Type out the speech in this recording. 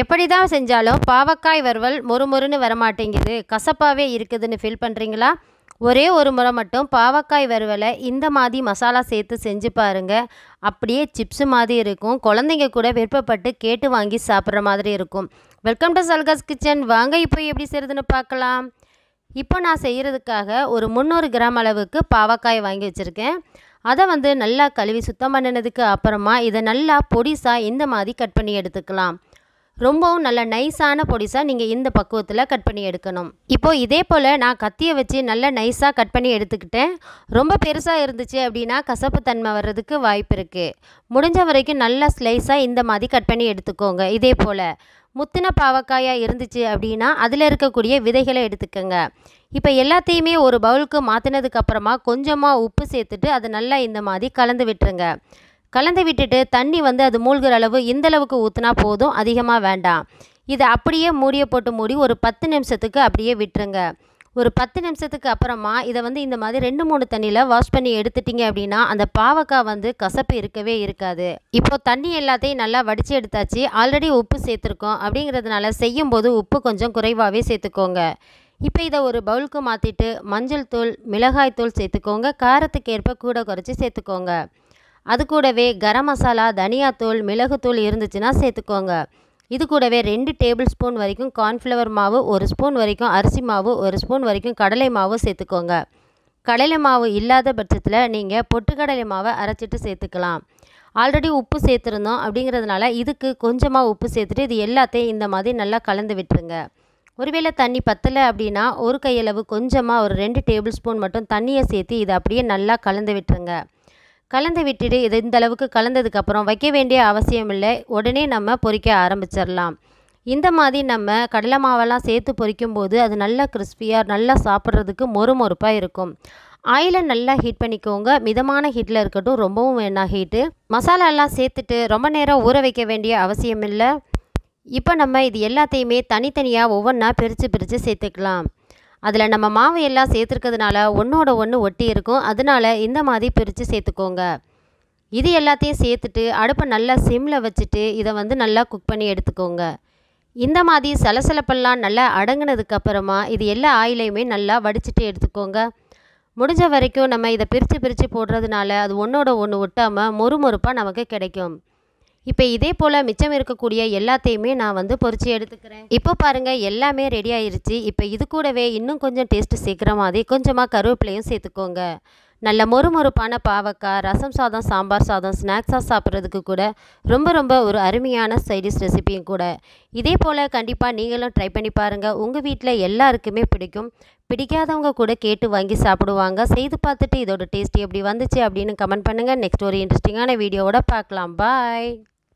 எப்படி தான் செஞ்சாலும் பாவக்காய் வறுவல் மொறுமொறுன்னு வரமாட்டேங்குது. கசப்பாகவே இருக்குதுன்னு ஃபீல் பண்ணுறீங்களா ஒரே ஒரு முறை மட்டும் பாவக்காய் வறுவலை இந்த மாதிரி மசாலா சேர்த்து செஞ்சு பாருங்கள் அப்படியே சிப்ஸு மாதிரி இருக்கும். குழந்தைங்க கூட விருப்பப்பட்டு கேட்டு வாங்கி சாப்பிட்ற மாதிரி இருக்கும். வெல்கம் டு சல்காஸ் கிச்சன் வாங்க இப்போ எப்படி செய்கிறதுன்னு பார்க்கலாம். இப்போ நான் செய்கிறதுக்காக ஒரு முந்நூறு கிராம் அளவுக்கு பாவக்காய் வாங்கி வச்சுருக்கேன். அதை வந்து நல்லா கழுவி சுத்தம் பண்ணினதுக்கு அப்புறமா இதை நல்லா பொடிசாக இந்த மாதிரி கட் பண்ணி எடுத்துக்கலாம். ரொம்பவும் நல்ல நைஸான பொடிசாக நீங்கள் இந்த பக்குவத்தில் கட் பண்ணி எடுக்கணும். இப்போது இதே போல் நான் கத்தியை வச்சு நல்லா நைஸாக கட் பண்ணி எடுத்துக்கிட்டேன். ரொம்ப பெருசாக இருந்துச்சு அப்படின்னா கசப்பு தன்மை வர்றதுக்கு வாய்ப்பு இருக்குது முடிஞ்ச வரைக்கும் நல்லா ஸ்லைஸாக இந்த மாதிரி கட் பண்ணி எடுத்துக்கோங்க. இதே போல் முத்தின பாவக்காயாக இருந்துச்சு அப்படின்னா அதில் இருக்கக்கூடிய விதைகளை எடுத்துக்கோங்க. இப்போ எல்லாத்தையுமே ஒரு பவுலுக்கு மாற்றினதுக்கப்புறமா கொஞ்சமாக உப்பு சேர்த்துட்டு அதை நல்லா இந்த மாதிரி கலந்து விட்டுருங்க. கலந்து விட்டுட்டு தண்ணி வந்து அது மூழ்கிற அளவு இந்தளவுக்கு ஊற்றினா போதும் அதிகமாக வேண்டாம். இதை அப்படியே மூடியை போட்டு மூடி ஒரு பத்து நிமிஷத்துக்கு அப்படியே விட்டுருங்க. ஒரு பத்து நிமிஷத்துக்கு அப்புறமா இதை வந்து இந்த மாதிரி ரெண்டு மூணு தண்ணியில் வாஷ் பண்ணி எடுத்துட்டிங்க அப்படின்னா அந்த பாவக்காய் வந்து கசப்பு இருக்கவே இருக்காது. இப்போ தண்ணி எல்லாத்தையும் நல்லா வடித்து எடுத்தாச்சு. ஆல்ரெடி உப்பு சேர்த்துருக்கோம். அப்படிங்கிறதுனால செய்யும் போது உப்பு கொஞ்சம் குறைவாகவே சேர்த்துக்கோங்க. இப்போ இதை ஒரு பவுலுக்கு மாற்றிட்டு மஞ்சள் தூள் மிளகாய் தூள் சேர்த்துக்கோங்க. காரத்துக்கு ஏற்ப கூட குறைச்சி சேர்த்துக்கோங்க. அது கூடவே கரம் மசாலா தனியாத்தூள் மிளகுத்தூள் இருந்துச்சுன்னா சேர்த்துக்கோங்க. இது கூடவே ரெண்டு டேபிள் ஸ்பூன் வரைக்கும் கார்ன்ஃப்ளவர் மாவு ஒரு ஸ்பூன் வரைக்கும் அரிசி மாவு ஒரு ஸ்பூன் வரைக்கும் கடலை மாவு சேர்த்துக்கோங்க. கடலை மாவு இல்லாத பட்சத்தில் நீங்கள் பொட்டுக்கடலை மாவை அரைச்சிட்டு சேர்த்துக்கலாம். ஆல்ரெடி உப்பு சேர்த்துருந்தோம் அப்படிங்கிறதுனால இதுக்கு கொஞ்சமாக உப்பு சேர்த்துட்டு இது எல்லாத்தையும் இந்த மாதிரி நல்லா கலந்து விட்டுருங்க. ஒருவேளை தண்ணி பத்தலை அப்படின்னா ஒரு கையளவு கொஞ்சமாக ஒரு ரெண்டு டேபிள் ஸ்பூன் மட்டும் தண்ணியை சேர்த்து இதை அப்படியே நல்லா கலந்து விட்டுருங்க. கலந்து விட்டுட்டு இது இந்த அளவுக்கு கலந்ததுக்கப்புறம் வைக்க வேண்டிய அவசியம் இல்லை. உடனே நம்ம பொறிக்க ஆரம்பிச்சிடலாம். இந்த மாதிரி நம்ம கடலை மாவெல்லாம் சேர்த்து பொரிக்கும் போது அது நல்லா கிறிஸ்பியாக நல்லா சாப்பிட்றதுக்கு மொறு மொறுப்பாக இருக்கும். ஆயிலை நல்லா ஹீட் பண்ணிக்கோங்க. மிதமான ஹீட்டில் இருக்கட்டும் ரொம்பவும் வேணாம் ஹீட்டு மசாலாலாம் சேர்த்துட்டு ரொம்ப நேரம் ஊற வைக்க வேண்டிய அவசியம் இல்லை. இப்போ நம்ம இது எல்லாத்தையுமே தனித்தனியாக ஒவ்வொன்றா பிரித்து பிரித்து சேர்த்துக்கலாம். அதில் நம்ம மாவு எல்லாம் சேர்த்துருக்கிறதுனால ஒன்றோட ஒன்று ஒட்டி இருக்கும். அதனால இந்த மாதிரி பிரித்து சேர்த்துக்கோங்க. இது எல்லாத்தையும் சேர்த்துட்டு அடுப்பை நல்லா சிம்மில் வச்சுட்டு இதை வந்து நல்லா குக் பண்ணி எடுத்துக்கோங்க. இந்த மாதிரி சலசலப்பெல்லாம் நல்லா அடங்கினதுக்கப்புறமா இது எல்லா ஆயிலையுமே நல்லா வடிச்சிட்டு எடுத்துக்கோங்க. முடிஞ்ச வரைக்கும் நம்ம இதை பிரித்து பிரித்து போடுறதுனால அது ஒன்றோட ஒன்று ஒட்டாமல் மொறுமொறுப்பாக நமக்கு கிடைக்கும். இப்போ இதே போல் மிச்சம் இருக்கக்கூடிய எல்லாத்தையுமே நான் வந்து பொரிச்சு எடுத்துக்கிறேன். இப்போ பாருங்கள் எல்லாமே ரெடி ஆயிருச்சு. இப்போ இது கூடவே இன்னும் கொஞ்சம் டேஸ்ட்டு சேர்க்குற மாதிரி கொஞ்சமாக கருவேப்பிலையும் சேர்த்துக்கோங்க. நல்ல மொறுமொறுப்பான பாவக்காய் ரசம் சாதம் சாம்பார் சாதம் ஸ்நாக்ஸாக சாப்பிட்றதுக்கு கூட ரொம்ப ரொம்ப ஒரு அருமையான சைடிஷ் ரெசிபியும் கூட. இதே போல் கண்டிப்பாக நீங்களும் ட்ரை பண்ணி பாருங்கள் உங்கள் வீட்டில் எல்லாருக்குமே பிடிக்கும். பிடிக்காதவங்க கூட கேட்டு வாங்கி சாப்பிடுவாங்க. செய்து பார்த்துட்டு இதோட டேஸ்ட் எப்படி வந்துச்சு அப்படின்னு கமெண்ட் பண்ணுங்கள் நெக்ஸ்ட் ஒரு இன்ட்ரெஸ்டிங்கான வீடியோவோட பார்க்கலாம். பாய்